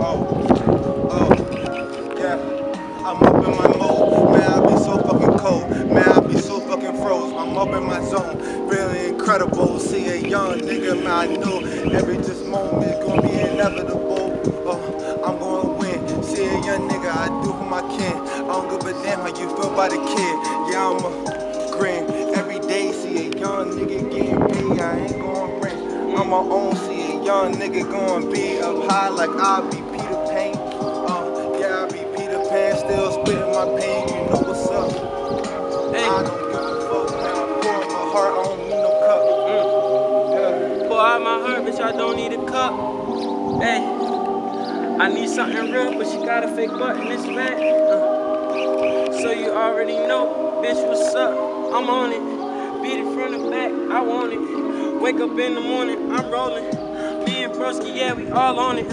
Oh, oh, yeah. I'm up in my mode. Man, I be so fucking cold. Man, I be so fucking froze. I'm up in my zone. Really incredible. See a young nigga, man, I know every just moment gonna be inevitable. Oh, I'm gonna win. See a young nigga, I do for my kin. I don't give a damn how you feel about a kid. Yeah, I'm a grin. Every day, see a young nigga getting paid. I ain't gonna rent. I'm my own. See a young nigga gonna be up high like I'll be bitch, I don't need a cup. Hey, I need something real, but you got a fake butt in this bag. Uh, so you already know, bitch, what's up? I'm on it. Beat it from the back, I want it. Wake up in the morning, I'm rolling. Me and Broski, yeah, we all on it.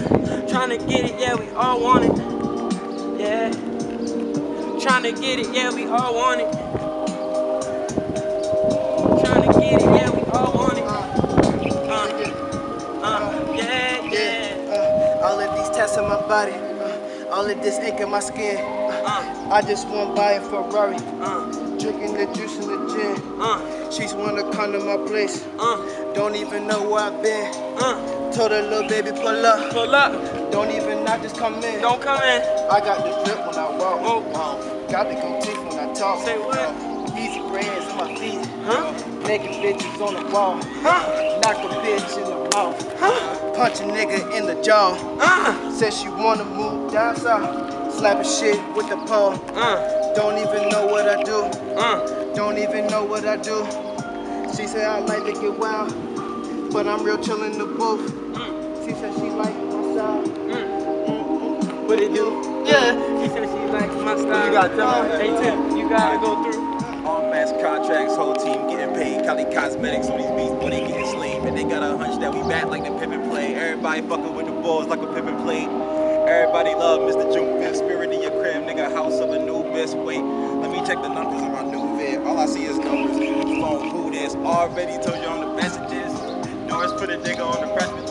Tryna get it, yeah, we all want it. Yeah. Tryna get it, yeah, we all want it. Tryna get it, yeah, All these tests in my body, uh, all of this ink in my skin. Uh, I just want to buy a Ferrari, uh, drinking the juice in the gym. uh, She's wanna come to my place, uh, don't even know where I've been. uh. Told her little baby pull up, Pull up, don't even knock, just come in. don't come in. I got the drip when I walk, Oh. got the goatee when I talk. Say what? Easy brands on my feet, Huh? naked bitches on the wall. Huh? Knock a bitch in the mouth, Huh? punch a nigga in the jaw. Uh, Said she wanna move down south, slapping shit with the pole. uh, Don't even know what I do, uh. don't even know what I do. She said I like to get wild, but I'm real chillin' the booth. She said she like my style. Mm. What it do? Yeah. She said she like my style. You gotta tell her. Hey Tim, you gotta go through. All mass contracts, whole team getting paid. Cali Cosmetics on these beats, boy, they got a hunch that we back like the Pippin play. Everybody fucking with the balls like a Pippin plate. Everybody love Mr. June Fifth, spirit in your crib, nigga, house of a new best. Wait, let me check the numbers on my new vid. All I see is numbers. Phone, who this? Already told you on the messages. DORiS put a nigga on the freshman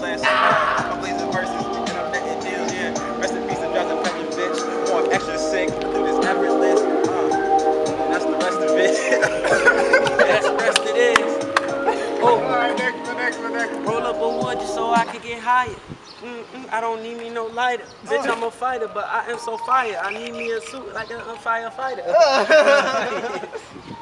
higher. Mm-mm, I don't need me no lighter. Bitch, I'm a fighter, but I am so fire. I need me a suit like a, a firefighter.